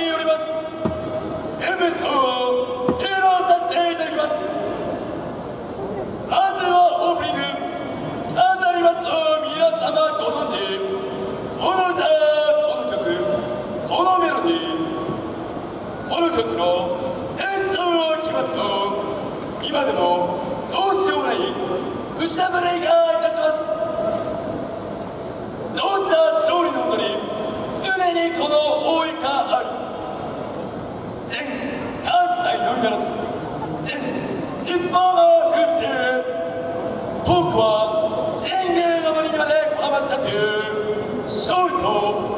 によります。MS を披露させていただきます。まずはオープニング当たります。を皆様ご存知この歌この曲このメロディーこの曲の演奏を聞きますと今でもどうしようもない歌胸が no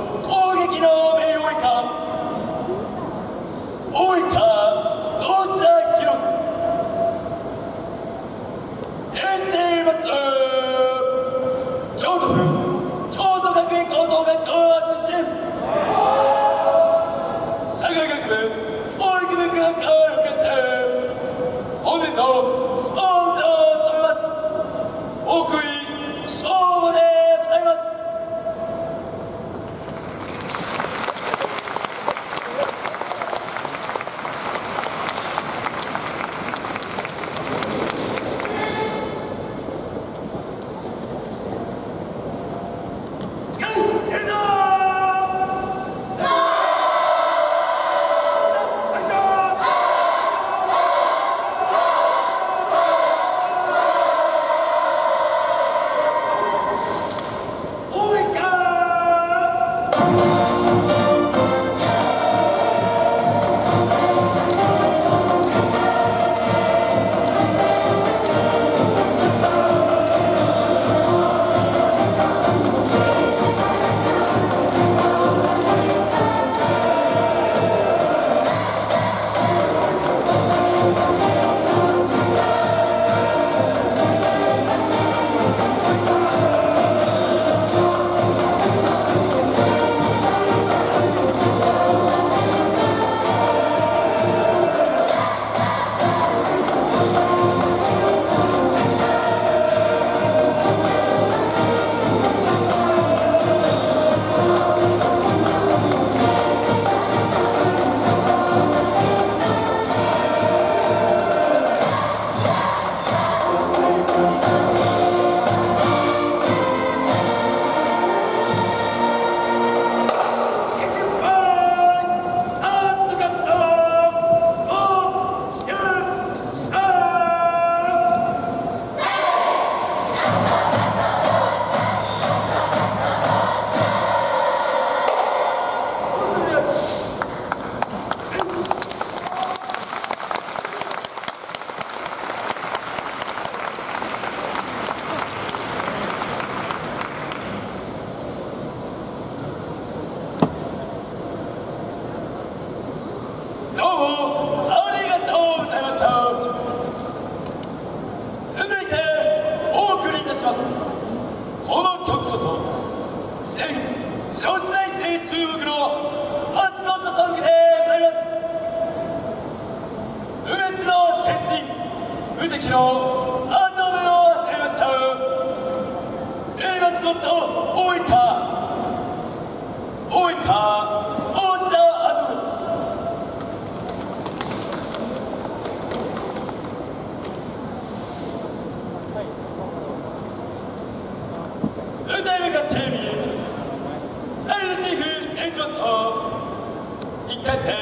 1回戦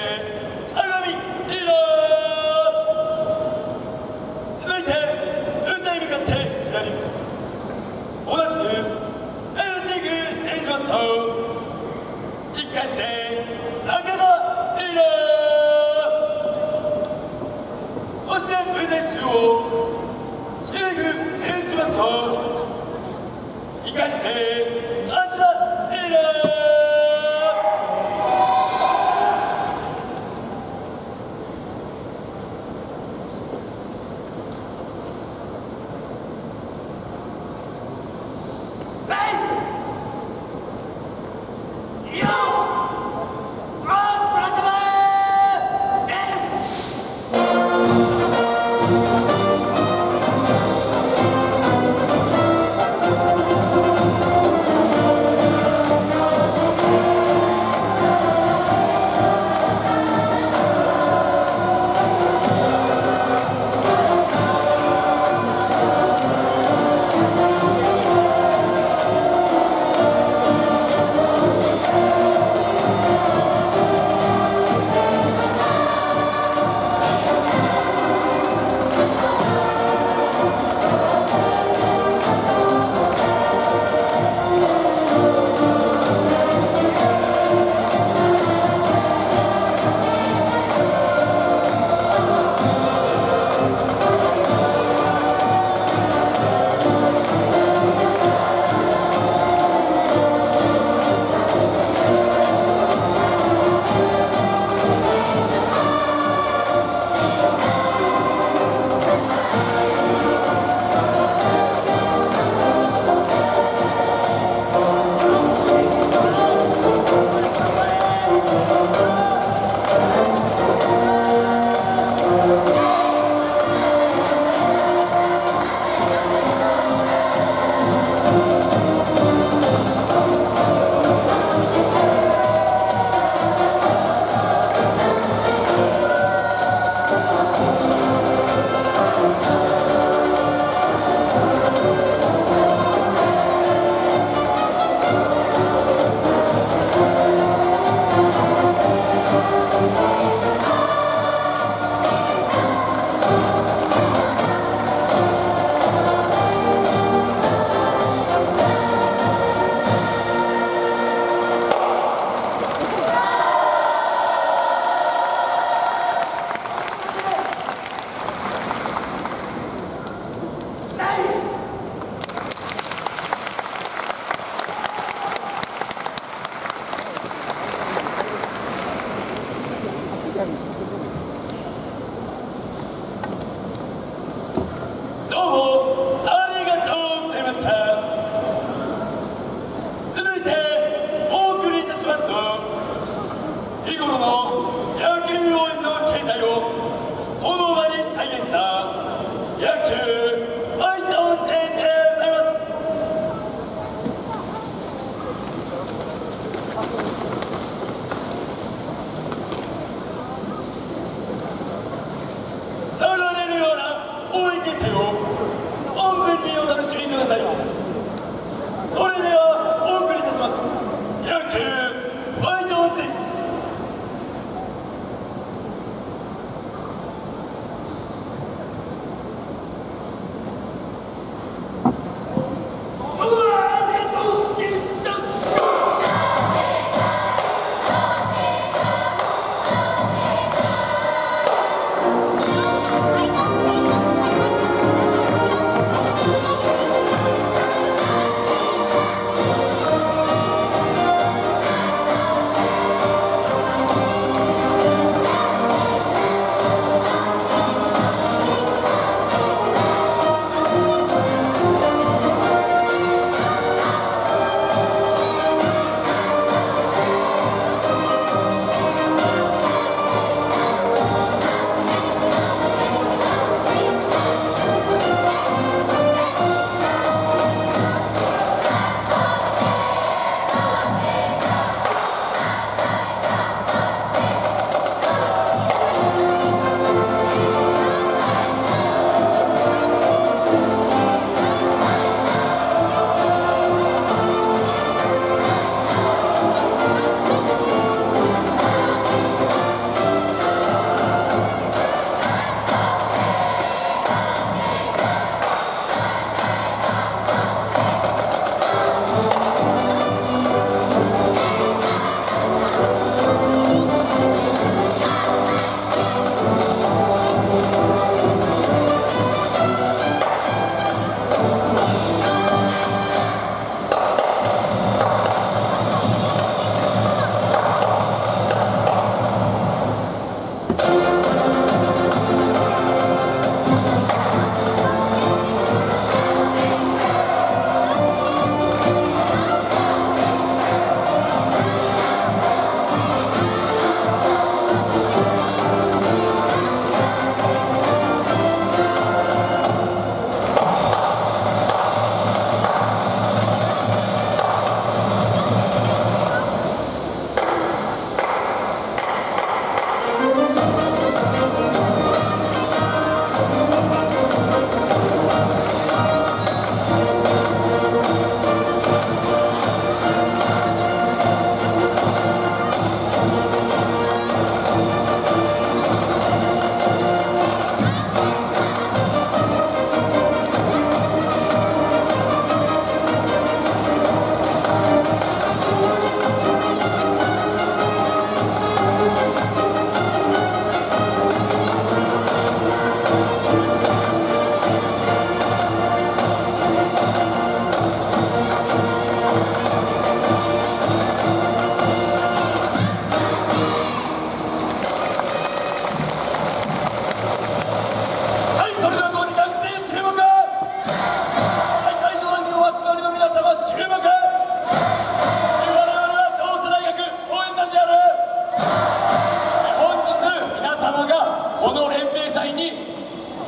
本日皆様がこの連盟祭に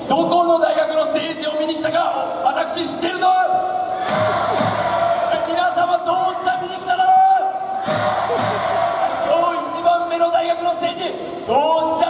どこの大学のステージを見に来たか私知ってるぞ。皆様どうした見に来ただろ今日1番目の大学のステージどうした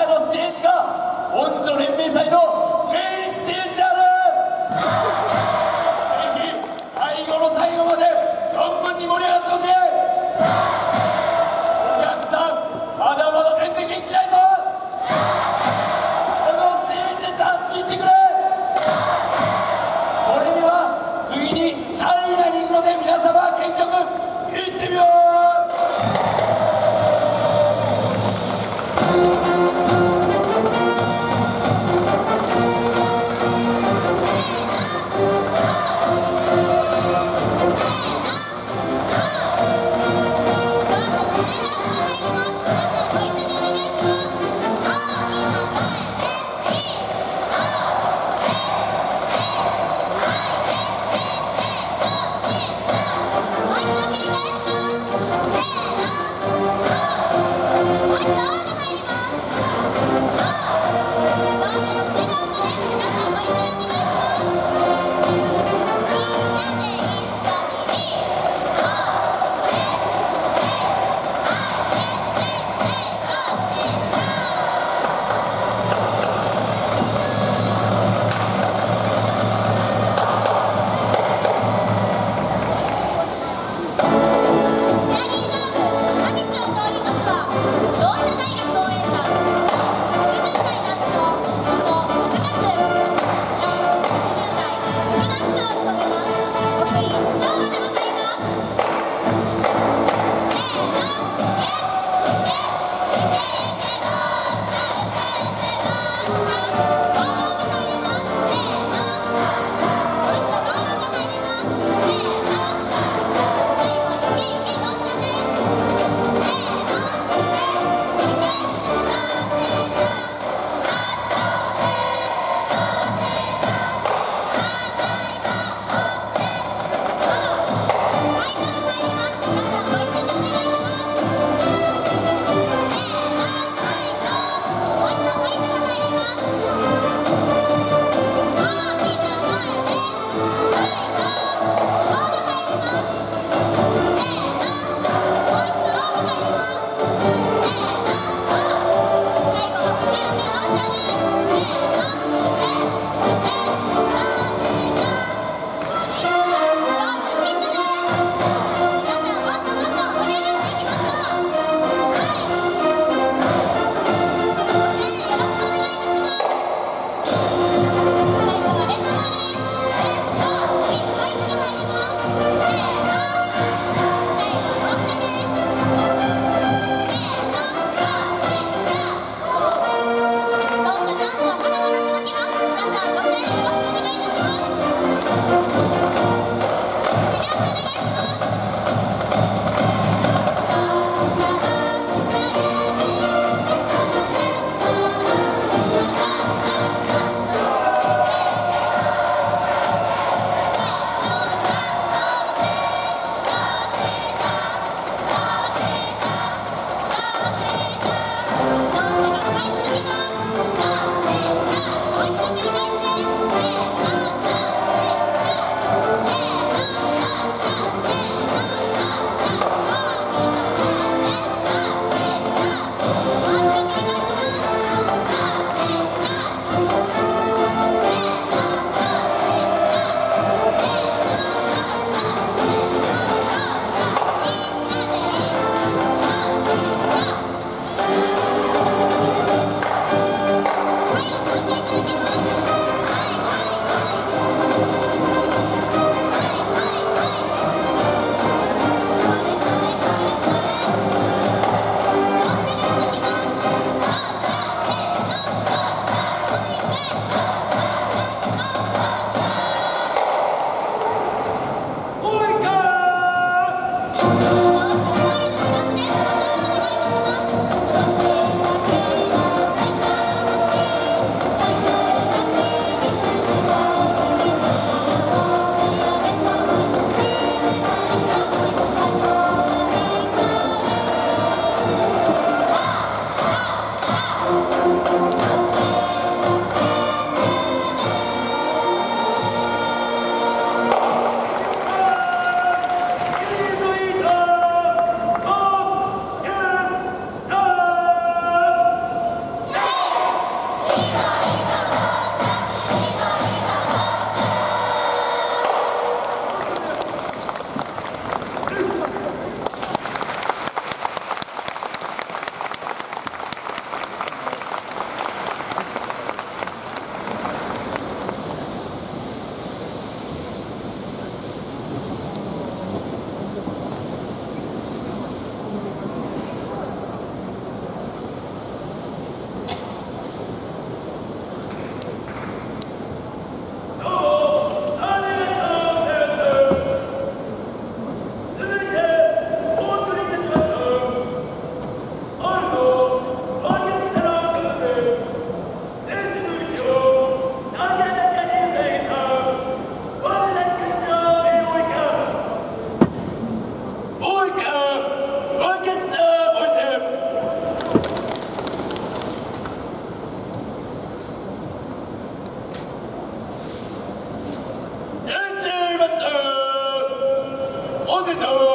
the door.